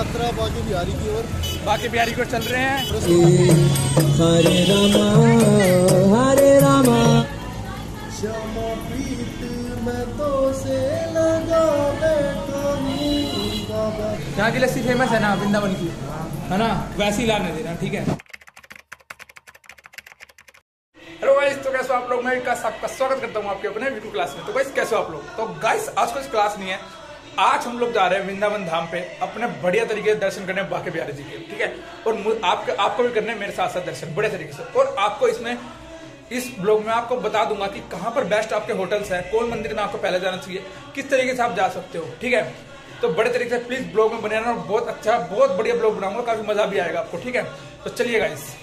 यात्रा बाकी बिहारी की ओर। बाकी बिहारी को चल रहे हैं। हरे रामा हरे रामा। श्यामा प्रीत मैं तो से लगा हूँ। यहाँ की लस्सी फ़ेमस है ना वृंदावन की। है ना? वैसी लाने देना ठीक है? हेलो गाइस तो कैसे आप लोग? मैं विकास आपका स्वागत करता हूँ आपके अपने वीडियो क्लास में। तो गाइस कैसे हो आप लोग? तो गाइस आज कुछ क्लास नहीं है। आज हम लोग जा रहे हैं वृंदावन धाम पे अपने बढ़िया तरीके से दर्शन करने बाके बिहारी जी के, ठीक है? और आपके आपको भी करने मेरे साथ साथ दर्शन, बढ़िया तरीके से। और आपको इसमें, इस ब्लॉग में आपको बता दूँगा कि कहाँ पर बेस्ट आपके होटल्स है, कौन मंदिर में आपको पहले जाना चाहिए, किस तरीके से आप जा सकते हो, ठीक है? तो बड़े तरीके से प्लीज़ ब्लॉग में बने रहना बहुत अच्छा बहुत बढ़िया ब्लॉग बनाऊँगा, काफ़ी मज़ा भी आएगा आपको, ठीक है? तो चलिए गाइस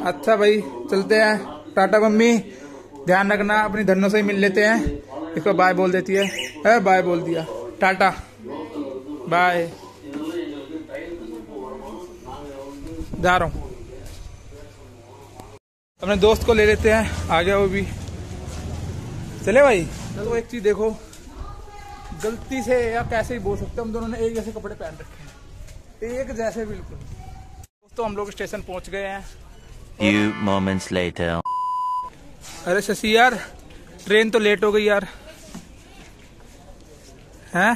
अच्छा भाई, चलते हैं। टाटा मम्मी, ध्यान रखना, अपनी धनों से ही मिल लेते हैं। इसको बाय बोल देती है। है बाय बोल दिया। टाटा। बाय जा रहा हूँ। अपने दोस्त को ले लेते हैं। आ गया वो भी। चले भाई। चलो एक चीज़ देखो। गलती से या कैसे ही बोल सकते हम दोनों ने एक जैसे कपड़े पहन रखे हैं। एक जैसे बिल्कुल। दोस्तों, हम लोग स्टेशन पहुँच गए हैं। Few moments later. अरे शशि यार ट्रेन तो लेट हो गई यार। हैं?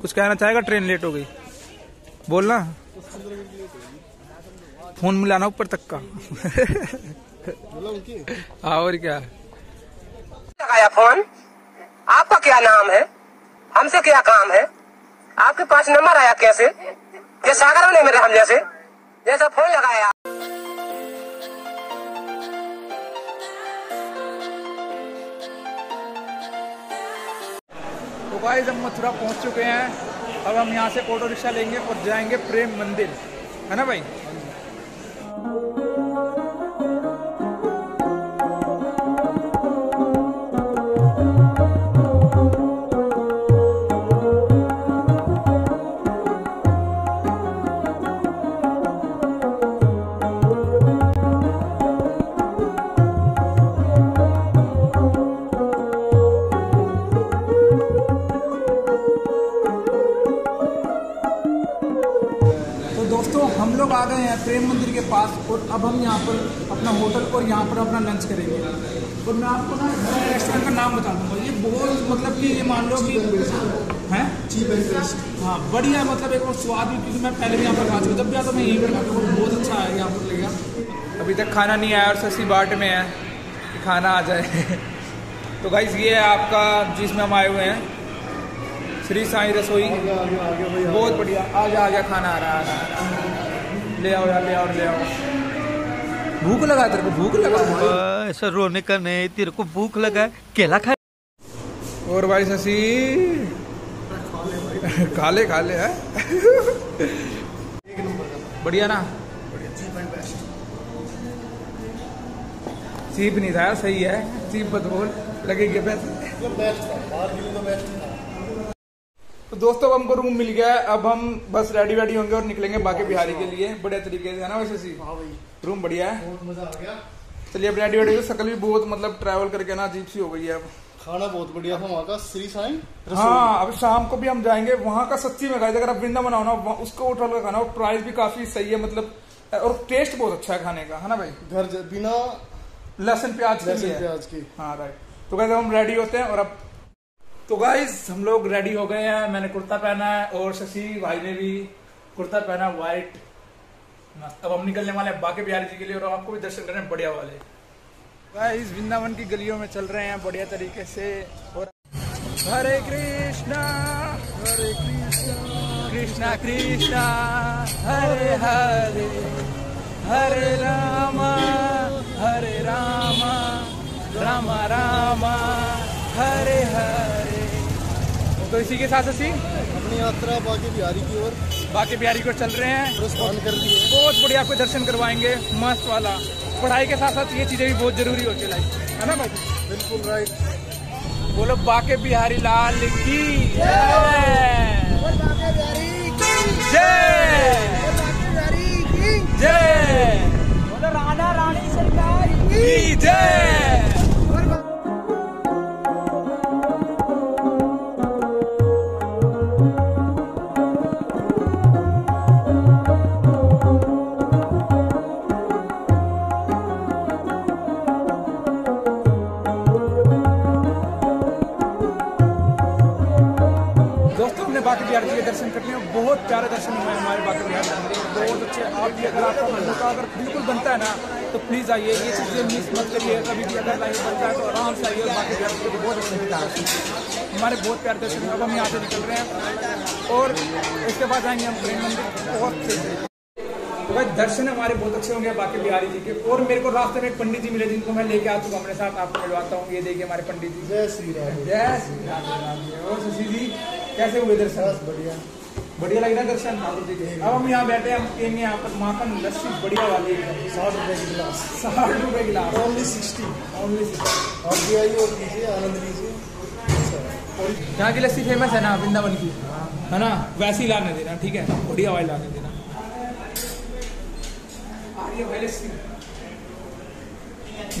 कुछ कहना चाहेगा? ट्रेन लेट हो गई। बोलना। फ़ोन मिलाना ऊपर तक का। हाँ, और क्या? लगाया फ़ोन? आपका क्या नाम है? हमसे क्या काम है? आपके पास नंबर आया कैसे? ये सागर ने मेरे हम जैसे जैसा फ़ोन लगाया। गाइस हम मथुरा पहुँच चुके हैं। अब हम यहाँ से ऑटो रिक्शा लेंगे और जाएँगे प्रेम मंदिर। है ना भाई? अब हम यहाँ पर अपना होटल और यहाँ पर अपना लंच करेंगे। और मैं आपको ना रेस्टोरेंट का नाम बता दूँगा ये बहुत मतलब कि ये मान लो कि हैं? चीप एंड बेस्ट हाँ बढ़िया मतलब एक और स्वाद भी क्योंकि मैं पहले भी यहाँ पर खा चुका जब भी आता मैं यहीं पर खाता हूँ। बहुत अच्छा है यहाँ पर लगेगा अभी तक खाना नहीं आया और सस्ती बाट में है कि खाना आ जाए। तो गाइज़ ये है आपका जिसमें हम आए हुए हैं। श्री साईं रसोई। भाई बहुत बढ़िया। आ गया आ गया खाना आ रहा है, आ रहा है। ले आओ यार ले आओ ले आओ। भूख लगा तेरे को भूख लगा ऐसा रोने का नहीं तेरे को भूख लगा। है केला खा और भाई शशि? खाले खाले है? बढ़िया ना? चीप नहीं था सही है। चीप मत बोल लगेंगे पैसे मतलब बेस्ट था बाहर के लिए तो दोस्तों अब हमको रूम मिल गया है। अब हम बस रेडी वेडी होंगे और निकलेंगे बाकी बिहारी के लिए। बढ़िया तरीके से है ना वैसे सी? रूम बढ़िया है। बहुत मज़ा आ गया। चलिए अब रेडी वेडी हो सकल भी बहुत मतलब ट्रैवल करके ना अजीब सी हो गई है अब। खाना बहुत बढ़िया था वहाँ का। श्री साईं हाँ अब शाम को भी हम जाएँगे। वहाँ का सच्ची में गाइस अगर आप वृंदावन आओ ना उसका होटल का खाना और प्राइस भी काफ़ी सही है मतलब और टेस्ट बहुत अच्छा है खाने का है ना भाई? घर बिना लहसुन प्याज के लहसुन प्याज की। हाँ राइट तो कहते हम रेडी होते हैं और अब तो गाइस हम लोग रेडी हो गए हैं। मैंने कुर्ता पहना है और शशि भाई ने भी कुर्ता पहना व्हाइट अब हम निकलने वाले हैं बाकी बिहारी जी के लिए और आपको भी दर्शन करने बढ़िया वाले। गाइस वृंदावन की गलियों में चल रहे हैं बढ़िया तरीके से। और हरे कृष्णा हरे कृष्णा कृष्णा कृष्णा, हरे हरे हरे रामा हरे रामा रामा रामा, हरे हरे। तो इसी के साथ ਅਸੀਂ अपनी यात्रा बाकी बिहारी की ओर। बाकी बिहारी को चल रहे हैं। कर बहुत बढ़िया आपको दर्शन करवाएँगे मस्त वाला। पढ़ाई के साथ साथ ये चीज़ें भी बहुत ज़रूरी होती है लाइफ है ना भाई? बिल्कुल राइट बोलो बाके बिहारी लाल की बाकी बिहार जी के दर्शन करने हैं। बहुत प्यारे दर्शन हुए हमारे बाकी बिहार बहुत अच्छे। आप भी अगर आपका मौका अगर बिल्कुल बनता है ना तो प्लीज़ आइए। ये चीज़ें मिस मत करिए। कभी भी अगर लाइव बनता है तो आराम से आइए बाकी बिहार जी के बहुत अच्छे दर्शन हमारे बहुत प्यारे दर्शन अब हम यहाँ से निकल रहे हैं और इसके बाद जाएँगे हम प्रेम मंदिर। बहुत से। तो भाई दर्शन हमारे बहुत अच्छे होंगे बाकी बिहारी जी के। और मेरे को रास्ते में पंडित जी मिले जिनको मैं लेके आ चुका हूँ। अपने साथ आपको मिलवाता हूँ। ये देखिए हमारे पंडित जी। जय श्री राम। जय श्री राम। और शशि जी कैसे हुए बस दर्शन बढ़िया। बढ़िया लग रहा है दर्शन? अब हम यहाँ बैठे हैं हम पियेंगे यहाँ पर माखन लस्सी बढ़िया वाली साठ रुपए की गिलास। साठ रुपए गिलास। ओनली सिक्सटी ओनली और भी आइए और कीजिए आनंद लीजिए। यहाँ की लस्सी फ़ेमस है ना वृंदावन की? है ना? वैसी लाने देना ठीक है? बढ़िया वाली लाने देना।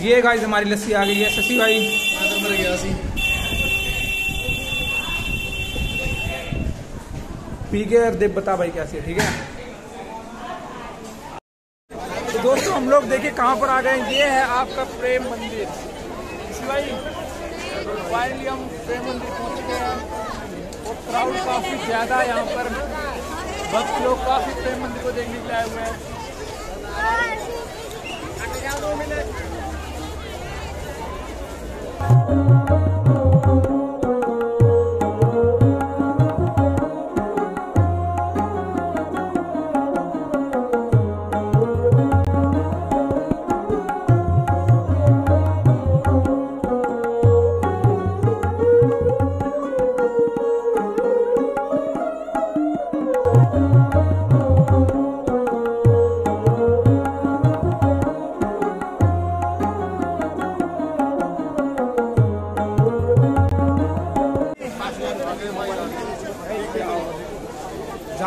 ये गाइस हमारी लस्सी आ गई है शशि भाई। मैं नंबर गया सी पी के और देव बता भाई कैसे ठीक है? तो दोस्तों, हम लोग देखिए कहाँ पर आ गए हैं। ये है आपका प्रेम मंदिर। फाइनली हम प्रेम मंदिर पहुँच गए हैं। और क्राउड काफ़ी ज़्यादा यहाँ पर। भक्त लोग काफ़ी प्रेम मंदिर को देखने के लिए आए हुए हैं।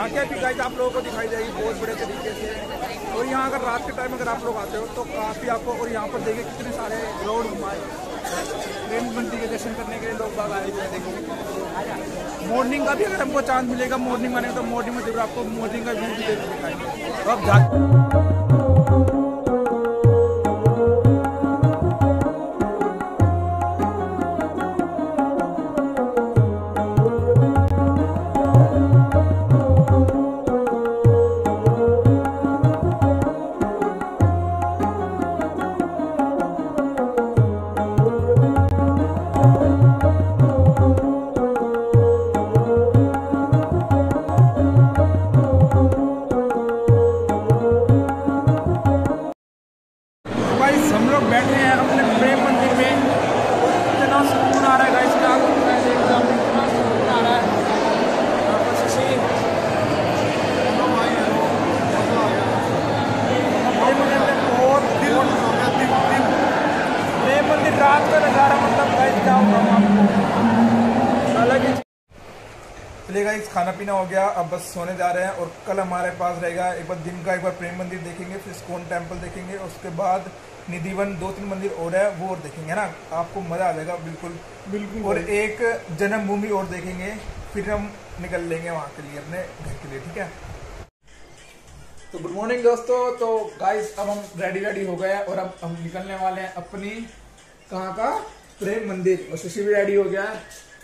झांकियाँ भी गाइस आप लोगों को दिखाई जाएगी बहुत बड़े तरीके से। और यहाँ अगर रात के टाइम अगर आप लोग आते हो तो काफ़ी आपको और यहाँ पर देखिए कितने सारे रोड प्रेम मंदिर के दर्शन करने के लिए लोग बाग आए हुए देखो। मॉर्निंग का भी अगर हमको चांस मिलेगा मॉर्निंग का तो मॉर्निंग में ज़रूर आपको मॉर्निंग का व्यू भी देखिए दिखाएँगे तो आप रात का नज़ारा मतलब गाइस क्या होगा आपको? अलग ही चलिए गाइस खाना पीना हो गया अब बस सोने जा रहे हैं और कल हमारे पास रहेगा एक बार दिन का एक बार प्रेम मंदिर देखेंगे फिर स्कोन टेंपल देखेंगे उसके बाद निधिवन दो तीन मंदिर और है वो और देखेंगे ना? आपको मज़ा आ जाएगा बिल्कुल। बिल्कुल और एक जन्मभूमि और देखेंगे फिर हम निकल लेंगे वहाँ के लिए अपने घर के लिए ठीक है? तो गुड मॉर्निंग दोस्तों तो गाइस अब हम रेडी रेडी हो गए हैं और अब हम निकलने वाले हैं अपनी कहाँ का? प्रेम मंदिर। और सुशी भी रेडी हो गया। है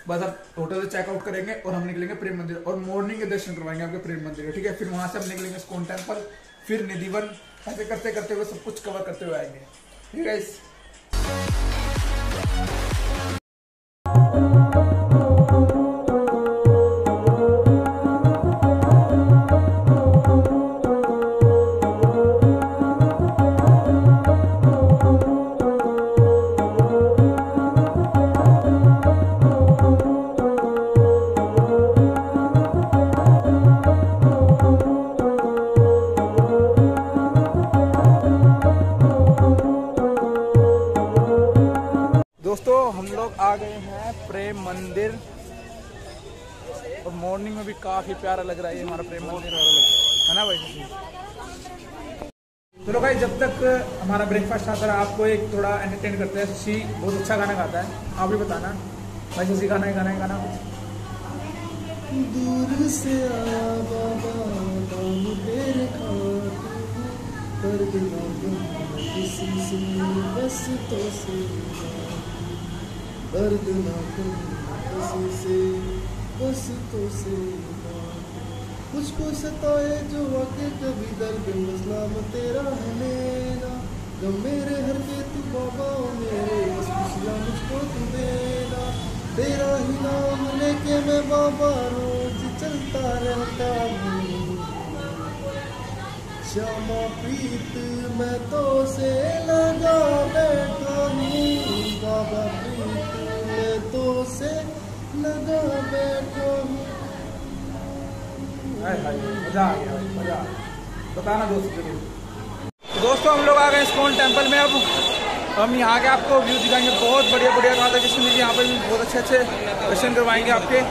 बस आप होटल से चेकआउट करेंगे और हम निकलेंगे प्रेम मंदिर। और मॉर्निंग के दर्शन करवाएँगे आपके प्रेम मंदिर ठीक है? फिर वहाँ से हम निकलेंगे स्कोन टेंपल फिर निधिवन। ऐसे करते करते हुए सब कुछ कवर करते हुए आएँगे। ठीक है आ गए हैं, प्रेम मंदिर। और मॉर्निंग में भी काफ़ी प्यारा लग रहा है हमारा प्रेम मंदिर। है ना भाई? चलो भाई, जब तक हमारा ब्रेकफास्ट आता है आपको एक थोड़ा एंटरटेन करते हैं शशि बहुत अच्छा गाना गाता है। आप भी बताना। भाई शशि गाना है गाना है, गाना। दूर से से बस तो से दर्द ना किसी से बस तो से मुझको सताए जो आके कभी दर्द मसलाम तेरा है मेरा गम मेरे हर के तू बाबा मेरे बस खुशियाँ मुझको तू देना तेरा ही नाम लेके मैं बाबा रोज चलता रहता हूँ श्यामा प्रीत मैं तो से लगा बैठा हूँ बाबा से लगा बैठा। मज़ा आ गया मज़ा। बताना दोस्त तो दोस्तों, हम लोग आ गए स्कॉन टेंपल में अब। हम यहाँ के आपको व्यू दिखाएँगे। बहुत बढ़िया बढ़िया माता कृष्ण जी यहाँ पर भी बहुत अच्छे अच्छे दर्शन करवाएँगे आपके।